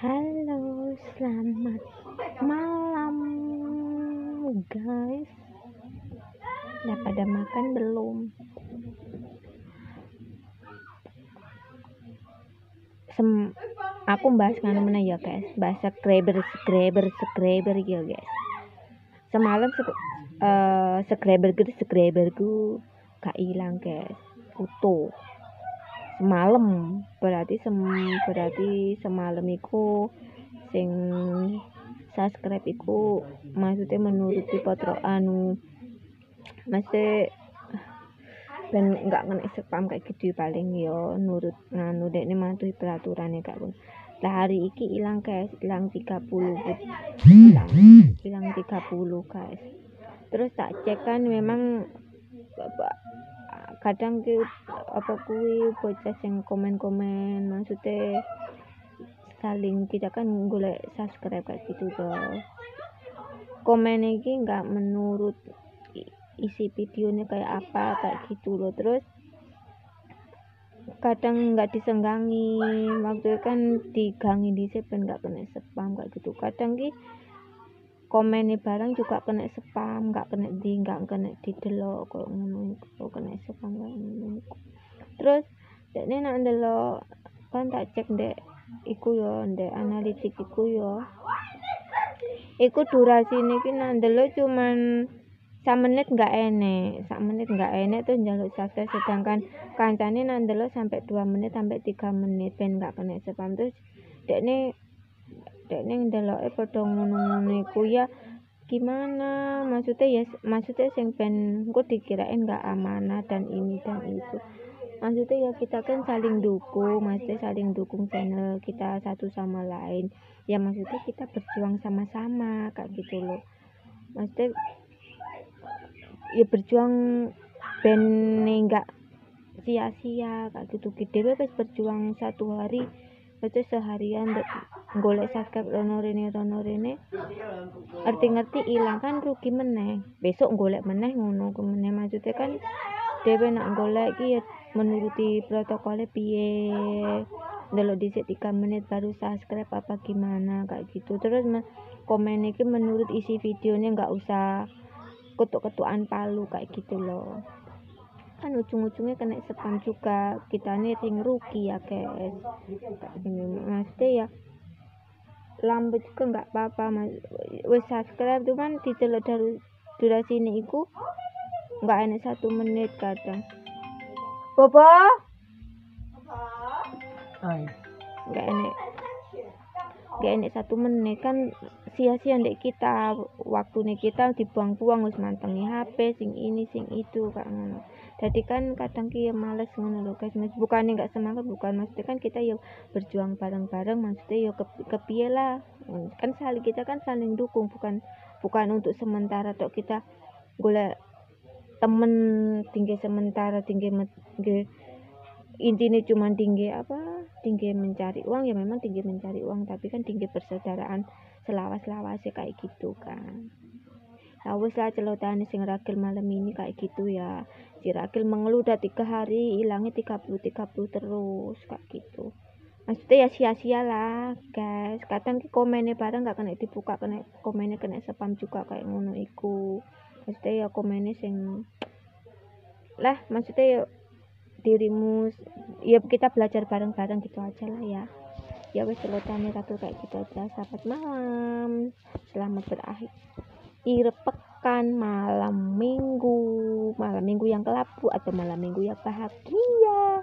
Halo, selamat malam guys. Udah pada makan belum? Sem aku bahas nganu mana ya guys, bahas subscriber subscriber subscriber gitu guys. Semalam se uh, subscriber subscriber gue gak hilang guys, utuh semalam. Berarti sem berarti semalam iku sing subscribe iku maksudnya menuruti potro anu masih ben enggak kena spam kayak gitu paling yo nurut nganu dek ini mantuhi peraturan ya kak lah hari iki hilang guys hilang 30 hilang hilang 30 guys. Terus tak cek kan memang kadang ki apa kuwi bocah sing komen-komen maksudnya saling kita kan golek subscribe kayak gitu tuh komen iki nggak menurut isi videonya kayak apa kayak gitu loh. Terus kadang nggak disenggangi waktu kan digangi di ben nggak kena spam kayak gitu. Kadang ki komen barang juga kena spam nggak kena di nggak kena di delok kok ngono kena spam kayak ngono terus dek nak delok kan tak cek dek iku yo dek analitik iku yo. Iku durasi niki nak delok cuman sak menit nggak enek sak menit nggak enek tuh jaluk subscribe sedangkan kancane nandelok sampai dua menit sampai tiga menit ben nggak kena spam. Terus dek nih dekne ndeloke padha ngono-ngono iku ya gimana? Maksudnya ya maksudnya sing ben engko dikirain nggak amanah dan ini dan itu. Maksudnya ya kita kan saling dukung maksudnya saling dukung channel kita satu sama lain. Ya maksudnya kita berjuang sama-sama kayak gitu loh. Maksudnya ya berjuang ben enggak sia-sia kayak gitu. Wis berjuang satu hari itu seharian golek subscribe rono rene rono rene ngerti-ngerti ilang kan rugi meneh. Besok golek meneh ngono meneh. Maksudnya kan dhewe nak golek iki ya menuruti protokolnya piye. Delok dhisik 3 menit baru subscribe apa gimana kayak gitu. Terus komen iki menurut isi videonya nggak usah ketuk-ketukan palu kayak gitu loh. Kan ujung-ujungnya kena spam juga. Kita nih sing rugi ya guys. Maksudnya ya lambat juga nggak apa-apa mas. Wes subscribe cuman ditelok dari durasi ini iku nggak enak satu menit kadang. Bobo? Nggak enak nggak enak satu menit kan sia-sia ndek kita waktu nih kita dibuang-buang wis mantengi HP sing ini sing itu kak ngono jadi kan kadang ki ya males ngono lho guys. Bukan nggak semangat bukan. Maksudnya kan kita ya berjuang bareng-bareng maksudnya ya ke kepiye lah. Kan saling kita kan saling dukung bukan bukan untuk sementara tok kita gula temen tinggi sementara tinggi intinya cuma tinggi apa tinggi mencari uang ya memang tinggi mencari uang tapi kan tinggi persaudaraan selawas-lawas kayak gitu kan Wes lah sing ragil malam ini kayak gitu ya. Si ragil mengeluh udah tiga hari, hilangnya tiga puluh tiga puluh terus kayak gitu. Maksudnya ya sia-sia lah, guys. Kadang ki komennya bareng gak kena dibuka, kena komennya kena spam juga kayak ngono iku. Maksudnya ya komennya sing lah, maksudnya ya dirimu ya kita belajar bareng-bareng gitu aja lah ya ya wes celotane ratu kayak gitu aja sahabat malam selamat berakhir akhir pekan malam minggu. Malam minggu yang kelabu atau malam minggu yang bahagia